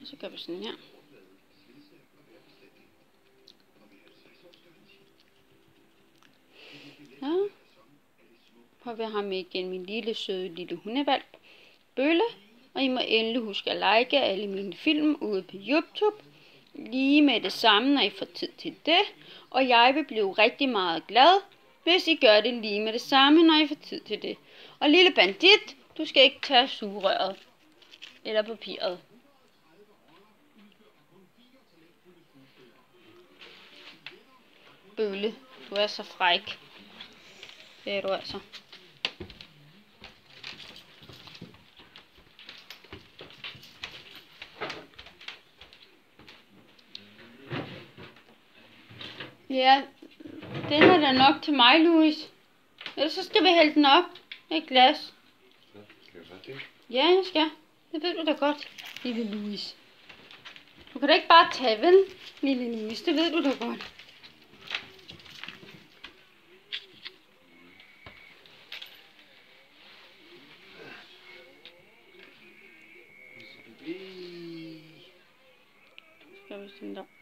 Og så gør vi sådan her. Ja. Prøver vi ham igen, min lille søde lille hundevalp. Bølle. Og I må endelig huske at like alle mine film ude på YouTube. Lige med det samme, når I får tid til det. Og jeg vil blive rigtig meget glad, hvis I gør det lige med det samme, når I får tid til det. Og lille bandit, du skal ikke tage sugerøret. Eller papiret. Bølle, du er så fræk. Det er du altså. Ja, den er da nok til mig, Louis. Ellers så skal vi hælde den op i et glas. Ja, jeg skal. Det ved du da godt, lille Louis. Du kan da ikke bare tage, vel, lille Louis. Det ved du da godt. Så. Skal vi sådan der.